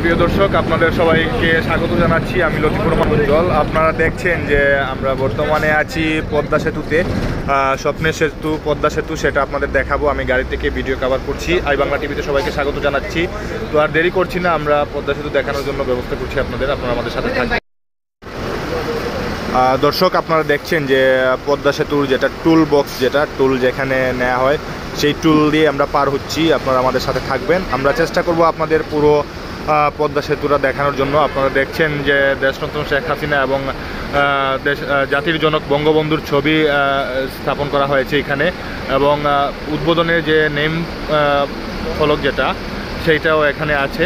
প্রিয় দর্শক, আপনাদের সবাইকে স্বাগত জানাচ্ছি। আমি লতিপুর উজ্জ্বল। আপনারা দেখছেন যে আমরা বর্তমানে আছি পদ্মা সেতুতে। স্বপ্নের সেতু, পদ্মা সেতু, সেটা আপনাদের দেখাবো। আমি গাড়ি থেকে ভিডিও কভার করছি। আই বাংলা টিভিতে সবাইকে স্বাগত জানাচ্ছি। তো আর দেরি করছি না, আমরা পদ্মা সেতু দেখানোর জন্য ব্যবস্থা করছি আপনাদের। আপনারা আমাদের সাথে থাকবেন। দর্শক, আপনারা দেখছেন যে পদ্মা সেতুর যেটা টুল বক্স যেটা টুল যেখানে নেওয়া হয়, সেই টুল দিয়ে আমরা পার হচ্ছি। আপনারা আমাদের সাথে থাকবেন। আমরা চেষ্টা করব আপনাদের পুরো পদ্মা সেতুটা দেখানোর জন্য। আপনারা দেখছেন যে দেশরত্ন শেখ হাসিনা এবং দেশ জাতির জনক বঙ্গবন্ধুর ছবি স্থাপন করা হয়েছে এখানে। এবং উদ্বোধনের যে নেম ফলক যেটা, সেইটাও এখানে আছে।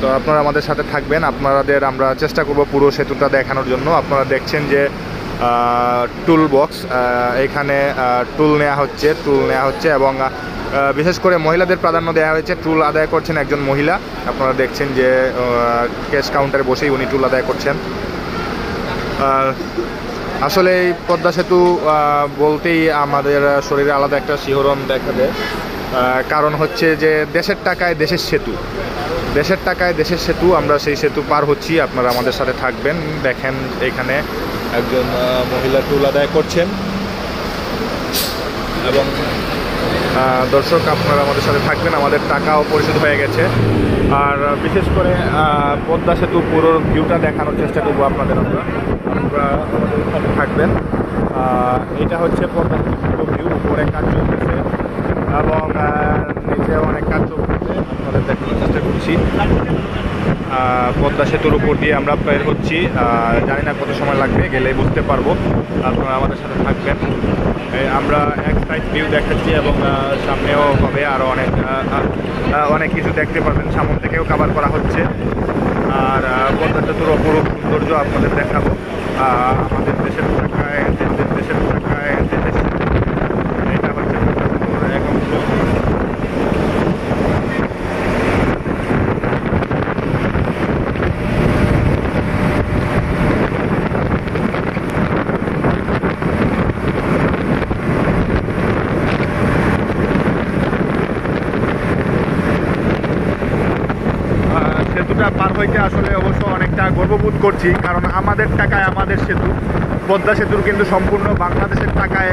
তো আপনারা আমাদের সাথে থাকবেন। আপনাদের আমরা চেষ্টা করব পুরো সেতুটা দেখানোর জন্য। আপনারা দেখছেন যে টুল বক্স এখানে টুল নেওয়া হচ্ছে টুল নেওয়া হচ্ছে এবং বিশেষ করে মহিলাদের প্রাধান্য দেওয়া হয়েছে। টুল আদায় করছেন একজন মহিলা। আপনারা দেখছেন যে ক্যাশ কাউন্টারে বসেই উনি টুল আদায় করছেন। আসলে এই পদ্মা সেতু বলতেই আমাদের শরীরে আলাদা একটা শিহরণ দেখা দেয়। কারণ হচ্ছে যে, দেশের টাকায় দেশের সেতু। দেশের টাকায় দেশের সেতু, আমরা সেই সেতু পার হচ্ছি, আপনারা আমাদের সাথে থাকবেন। দেখেন এখানে একজন মহিলা টুল আদায় করছেন। এবং দর্শক, আপনারা আমাদের সাথে থাকবেন, আমাদের টাকাও পরিশোধ হয়ে গেছে। আর বিশেষ করে পদ্মা সেতু পুরো ভিউটা দেখানোর চেষ্টা করব আপনাদের আমরা। আপনারা আমাদের সাথে থাকবেন। এটা হচ্ছে পদ্মা সেতু পুরো ভিউ উপরে কাজ চলতেছে। এবং নিচে অনেক কাজ চলছে আপনাদের দেখানোর চেষ্টা করছি। পদ্মা সেতুর উপর দিয়ে আমরা বের হচ্ছি। জানি না কত সময় লাগবে গেলে বুঝতে পারব। আপনারা আমাদের সাথে থাকবেন। আমরা এক সাইড ভিউ দেখাচ্ছি এবং সামনেও হবে আরও অনেক অনেক কিছু দেখতে পারবেন। সামন থেকেও কাভার করা হচ্ছে। আর পদ্মা সেতুর অপরূপ সৌন্দর্য আপনাদের দেখাবো। আমাদের দেশের টাকায় আমাদের দেশের টাকায় দেশের এটা হচ্ছে পদ্মা সেতুর এক অংশ আহ, সেতুটা পার হইতে আসলে অবশ্য অনেকটা গর্ববোধ করছি, কারণ আমাদের টাকায় আমাদের সেতু, পদ্মা সেতুর কিন্তু সম্পূর্ণ বাংলাদেশের টাকায়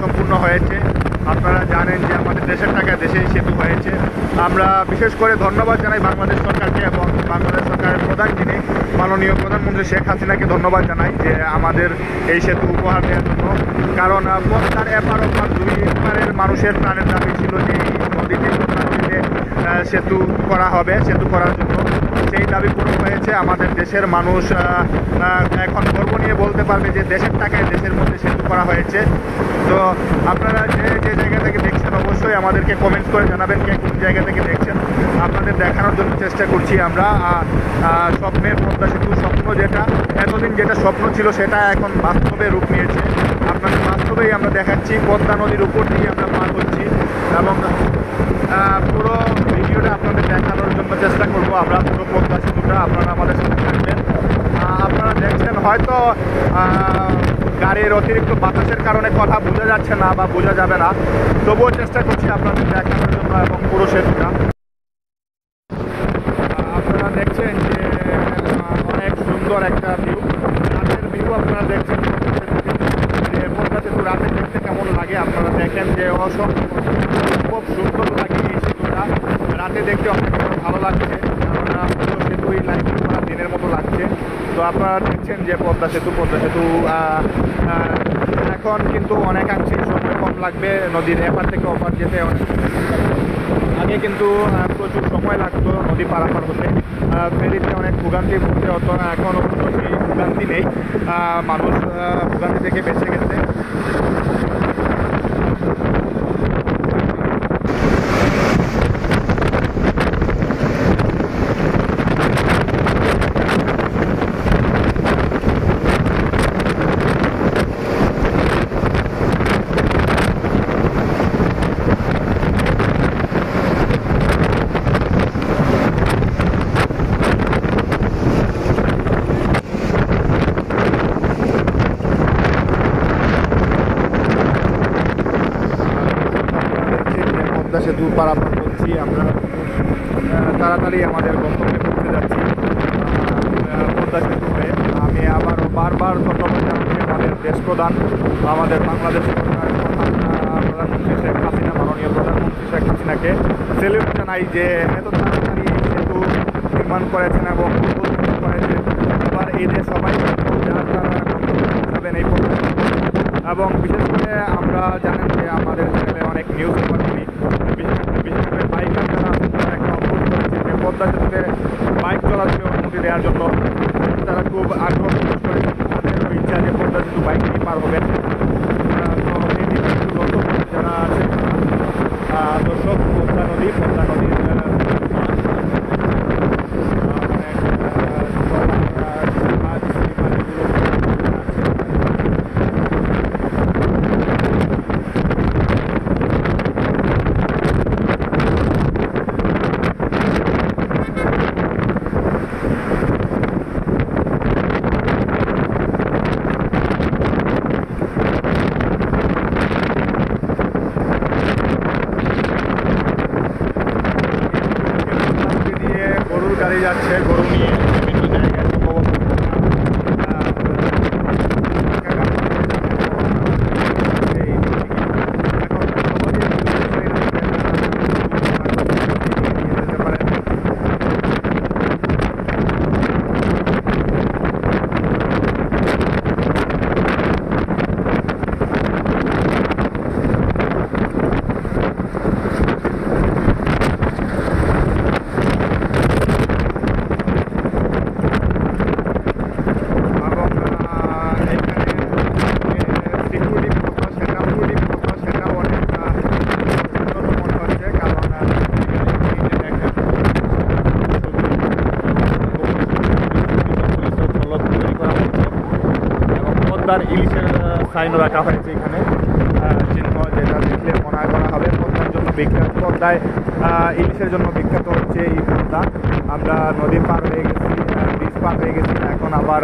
সম্পূর্ণ হয়েছে। আপনারা জানেন যে আমাদের দেশের টাকায় দেশেই সেতু হয়েছে। আমরা বিশেষ করে ধন্যবাদ জানাই বাংলাদেশ সরকারকে এবং বাংলাদেশ সরকারের প্রধান যিনি মাননীয় প্রধানমন্ত্রী শেখ হাসিনাকে ধন্যবাদ জানাই যে আমাদের এই সেতু উপহার দেওয়ার জন্য। কারণ পদ্মার এপার ওপার, দুই এপারের মানুষের প্রাণের দাবি ছিল যে নদীতে সেতু করা হবে, সেতু করার জন্য। সেই দাবি পূরণ হয়েছে। আমাদের দেশের মানুষ এখন গর্ব নিয়ে বলতে পারবে যে দেশের টাকায় দেশের মধ্যে সেতু করা হয়েছে। তো আপনারা যে যে জায়গা থেকে দেখছেন অবশ্যই আমাদেরকে কমেন্ট করে জানাবেন কে কোন জায়গা থেকে দেখছেন। আপনাদের দেখানোর জন্য চেষ্টা করছি আমরা। স্বপ্নের পদ্মা সেতু স্বপ্ন যেটা, এতদিন যেটা স্বপ্ন ছিল সেটা এখন বাস্তবে রূপ নিয়েছে। আপনাদের বাস্তবেই আমরা দেখাচ্ছি, পদ্মা নদীর উপর দিয়ে আমরা পার হচ্ছি এবং পুরো ভিডিওটা আপনাদের দেখানোর জন্য চেষ্টা করব। আমরা পুরো পদ্মা সেতুটা আপনারা আমাদের সাথে থাকবেন। আপনারা দেখছেন হয়তো গাড়ির অতিরিক্ত বাতাসের কারণে কথা বোঝা যাচ্ছে না বা বোঝা যাবে না। তবুও চেষ্টা করছি আপনাদের দেখানোর জন্য এবং পুরো সেতুটা। আপনারা দেখছেন যে অনেক সুন্দর একটা ভিউ রাতের ভিউ আপনারা দেখছেন। পদ্মা সেতু রাতে দেখতে কেমন লাগে আপনারা দেখেন যে সুন্দর লাগে এই সেতুটা রাতে দেখতে অনেক ভালো লাগছে। পুরো সেতুই লাইটিং করা দিনের মতো লাগছে। তো আপনারা দেখছেন যে পদ্মা সেতু পদ্মা সেতু এখন কিন্তু অনেকাংশেই সময় কম লাগবে নদীর এপার থেকে ওপার যেতে। অনেক আগে কিন্তু প্রচুর সময় লাগতো নদী পারাপার হতে। ফেরিতে অনেক ভোগান্তি ভুগতে হতো না, এখন অবশ্য সেই ভোগান্তি নেই। মানুষ ভোগান্তি থেকে বেঁচে গেছে পদ্মা সেতু পারাপার করছি, আমরা তাড়াতাড়ি আমাদের গন্তব্যে পৌঁছে যাচ্ছি। পদ্মা সেতু আমি আবারও বারবার ধন্যবাদ জানাচ্ছি আমাদের দেশ প্রধান, আমাদের বাংলাদেশ সরকার প্রধানমন্ত্রী শেখ হাসিনা, মাননীয় প্রধানমন্ত্রী শেখ হাসিনাকে। সেলিউট জানাই যে এত তাড়াতাড়ি সেতু নির্মাণ করেছেন এবং করেছেন। এবার এই যে সবাই যারা যারা যাবেন এই সেতু এবং বিশেষ করে আমরা জানেন যে আমাদের চ্যানেলে অনেক নিউজ পেপার করি বিশেষ করে বাইকার যারা তারা একটা অনুরোধ করেছে যে পদ্মা সেতুতে বাইক চলাচলের অনুমতি দেওয়ার জন্য তারা খুব আগ্রহ প্রকাশ করেছেন তাদের ইচ্ছা যে পদ্মা সেতু বাইক নিয়ে পার আহ, দর্শক পদ্মা নদী পদ্মা নদীর গরুর গাড়ি যাচ্ছে গরু নিয়ে বিভিন্ন জায়গায় সম্ভবত আহ, এই দিকে। এখন সবারই নিয়ে যেতে পারে। এবং আহ, এখানে সিকিউরিটি ব্যবস্থা সেটা সিকিউরিটি ব্যবস্থা সেটাও অনেক আহ, উন্নত মনে হচ্ছে কারণ আহ, এই যে দেখেন, ফলক তৈরি করা হচ্ছে পদ্মার ইলিশের সাইনও রাখা হয়েছে এখানে। চিহ্ন যেটা দেখলে মনে করা হবে। পদ্মার জন্য বিখ্যাত পদ্মায় ইলিশের জন্য বিখ্যাত হচ্ছে এই পদ্মা। আমরা নদী পার হয়ে গেছি ব্রিজ পার হয়ে গেছি, এখন আবার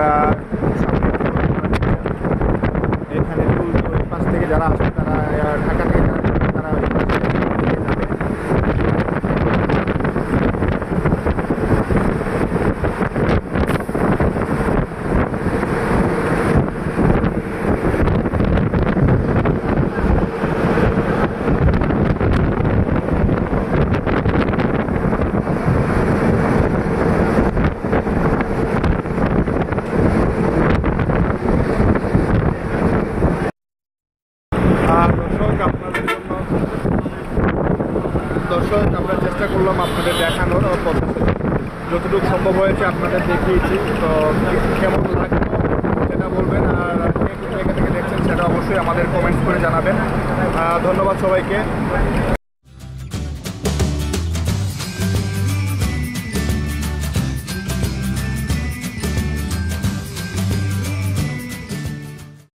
এখানে পাশ থেকে যারা আসেন তারা আহ, ঢাকা থেকে যারা আসে, তারা ওই পাশ থেকে যাবে আর দর্শক আপনাদের জন্য দর্শক আমরা চেষ্টা করলাম আপনাদের দেখানোর ও পথে যতটুকু সম্ভব হয়েছে, আপনাদের দেখিয়েছি। তো কেমন লাগল সেটা বলবেন, আর জায়গা থেকে দেখছেন সেটা অবশ্যই আমাদের কমেন্টস করে জানাবেন। ধন্যবাদ সবাইকে।